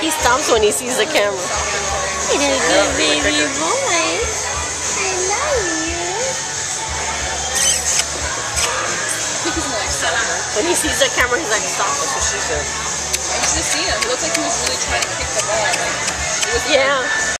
he stops when he sees the camera. Little good baby boy. I love you. When he sees the camera, he's like, stop. That's what she said. I used to see him. It looked like he was really trying to kick the ball. Like, Yeah.